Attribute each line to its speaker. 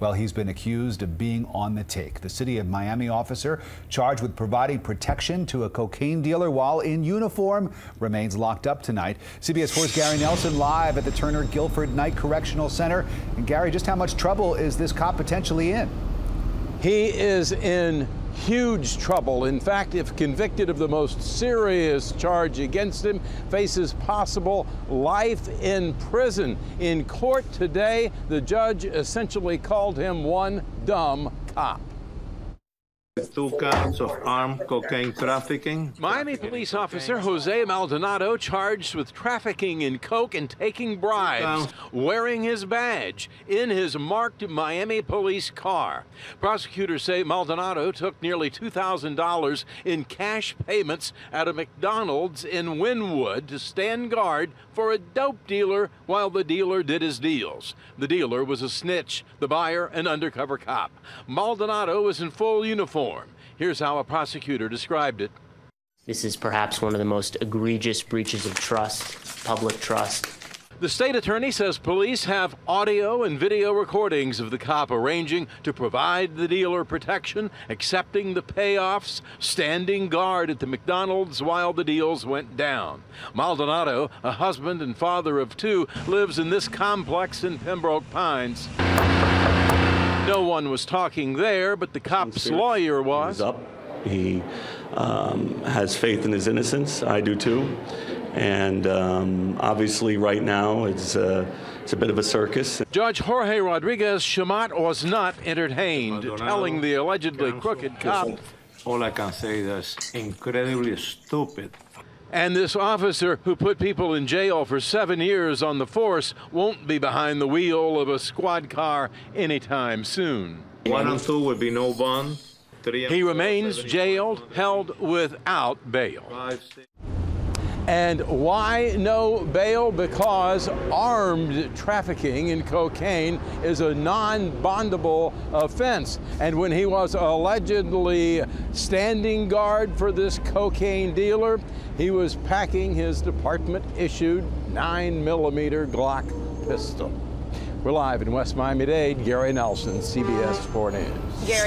Speaker 1: Well, he's been accused of being on the take. The city of Miami officer charged with providing protection to a cocaine dealer while in uniform remains locked up tonight. CBS 4's Gary Nelson live at the Turner Guilford Knight Correctional Center. And Gary, just how much trouble is this cop potentially in?
Speaker 2: He is in huge trouble. In fact, if convicted of the most serious charge against him, faces possible life in prison. In court today, the judge essentially called him one dumb cop.
Speaker 3: Two counts of armed cocaine trafficking.
Speaker 2: Miami police officer Jose Maldonado charged with trafficking in coke and taking bribes, wearing his badge in his marked Miami police car. Prosecutors say Maldonado took nearly $2,000 in cash payments at a McDonald's in Wynwood to stand guard for a dope dealer while the dealer did his deals. The dealer was a snitch, the buyer an undercover cop. Maldonado was in full uniform Here's how a prosecutor described it.
Speaker 4: This is perhaps one of the most egregious breaches of trust, public trust.
Speaker 2: The state attorney says police have audio and video recordings of the cop arranging to provide the dealer protection, accepting the payoffs, standing guard at the McDonald's while the deals went down. Maldonado, a husband and father of two, lives in this complex in Pembroke Pines. No one was talking there, but the cop's lawyer was.
Speaker 5: He's up. He um, has faith in his innocence. I do too. And um, obviously, right now, it's, uh, it's a bit of a circus.
Speaker 2: Judge Jorge Rodriguez Chomat was not entertained, telling the allegedly crooked cop.
Speaker 3: All I can say is incredibly stupid.
Speaker 2: And this officer who put people in jail for seven years on the force won't be behind the wheel of a squad car anytime soon.
Speaker 3: One and two would be no bond.
Speaker 2: He remains jailed, held without bail. And why no bail? Because armed trafficking in cocaine is a non bondable offense. And when he was allegedly standing guard for this cocaine dealer, he was packing his department issued 9 millimeter Glock pistol. We're live in West Miami Dade. Gary Nelson, CBS 4 News.
Speaker 6: Gary.